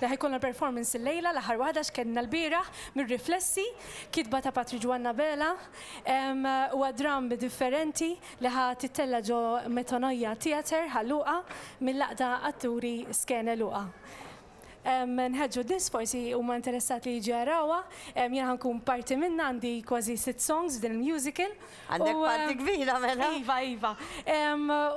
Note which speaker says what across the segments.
Speaker 1: li ħa jkollna l-performance illejla, l-aħħar waħda x'kellna lbieraħ mir-Riflessi, kitba ta' Patri Ġwann Abela. Huwa dramm differenti li ħa tittella' ġo Metanoia Theatre, Ħal Luqa, mill-Għaqda Atturi Skene Luqa. Nħeġġu d-disk forsi huma interessat li jiġu jarawha. Jien ħa nkun parti minnha, għandi kważi sitt songs f'din il-musical.
Speaker 2: Għandek parti kbira mela.
Speaker 1: Iva, iva.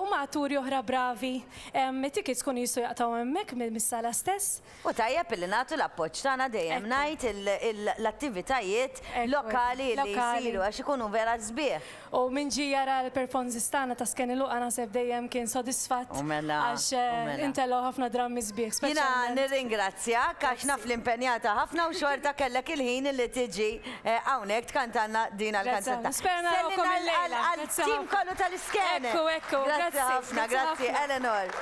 Speaker 1: U ma' atturi oħra bravi. It-tickets ikunu jistgħu jaqtgħu hemmhekk mis-sala stess.
Speaker 2: U tajjeb li nagħtu l-appoġġ tagħna dejjem ngħid l-attivitajiet lokali li jsiru għax ikunu vera sbieħ.
Speaker 1: U min ġie jara l-performances tagħna ta' Skeni Luqa naħseb dejjem kien sodisfatt għax intelgħu ħafna drammi sbieħ speċjalment.
Speaker 2: Jiena nirringrazzjak għax naf li impenjata ħafna u xorta kellek il-ħin li tiġi Hawnhekk tkantalna din
Speaker 1: għall-kanzunetta. Nispera narakom illejla. Għall-tim
Speaker 2: kollu tal-iskene.
Speaker 1: Ekku, ekku.
Speaker 2: Grazzi ħafna,
Speaker 1: grazzi
Speaker 2: Eleanor.